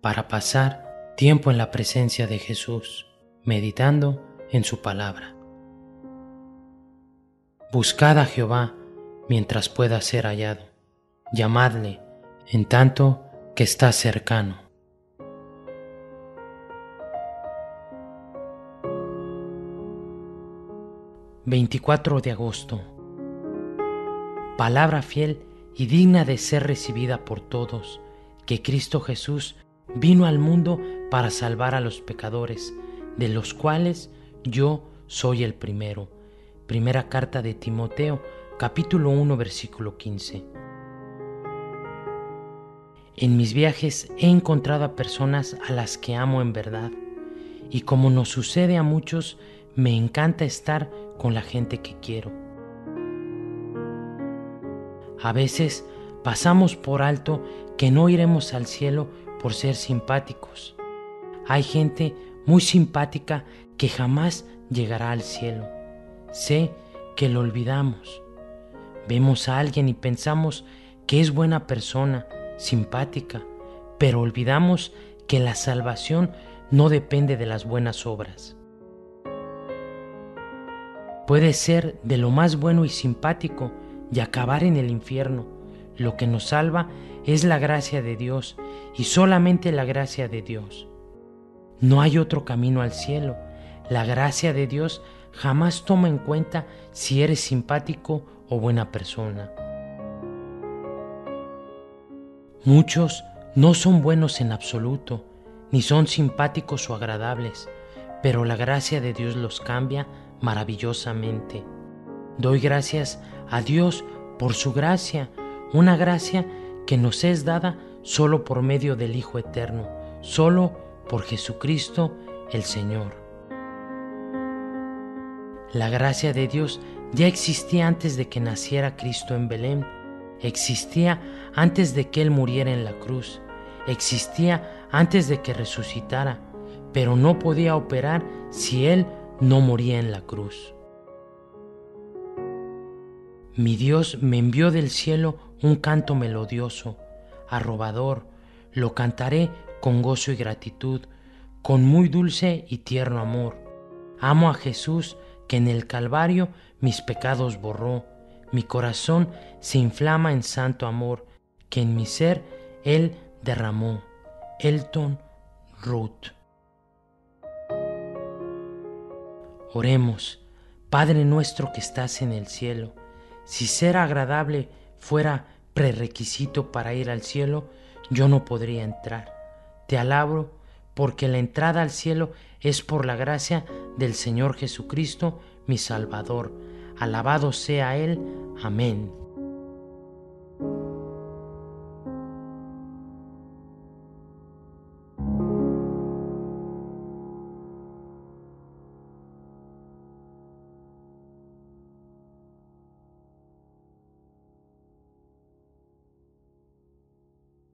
para pasar tiempo en la presencia de Jesús, meditando en su palabra. Buscad a Jehová mientras pueda ser hallado, llamadle en tanto que está cercano. ...24 de agosto... ...palabra fiel y digna de ser recibida por todos... ...que Cristo Jesús vino al mundo para salvar a los pecadores, de los cuales yo soy el primero. Primera carta de Timoteo, capítulo 1, versículo 15. En mis viajes he encontrado a personas a las que amo en verdad, y como nos sucede a muchos, me encanta estar con la gente que quiero. A veces pasamos por alto que no iremos al cielo por ser simpáticos. Hay gente muy simpática que jamás llegará al cielo. Sé que lo olvidamos. Vemos a alguien y pensamos que es buena persona, simpática, pero olvidamos que la salvación no depende de las buenas obras. Puede ser de lo más bueno y simpático y acabar en el infierno. Lo que nos salva es la gracia de Dios y solamente la gracia de Dios. No hay otro camino al cielo. La gracia de Dios jamás toma en cuenta si eres simpático o buena persona. Muchos no son buenos en absoluto, ni son simpáticos o agradables, pero la gracia de Dios los cambia maravillosamente. Doy gracias a Dios por su gracia, una gracia que nos es dada solo por medio del Hijo Eterno, solo por Jesucristo el Señor. La gracia de Dios ya existía antes de que naciera Cristo en Belén, existía antes de que Él muriera en la cruz, existía antes de que resucitara, pero no podía operar si Él no moría en la cruz. Mi Dios me envió del cielo un canto melodioso, arrobador, lo cantaré con gozo y gratitud, con muy dulce y tierno amor. Amo a Jesús que en el Calvario mis pecados borró, mi corazón se inflama en santo amor, que en mi ser Él derramó. Elton Ruth. Oremos, Padre nuestro que estás en el cielo, si ser agradable fuera prerequisito para ir al cielo, yo no podría entrar. Te alabo porque la entrada al cielo es por la gracia del Señor Jesucristo, mi Salvador. Alabado sea Él. Amén.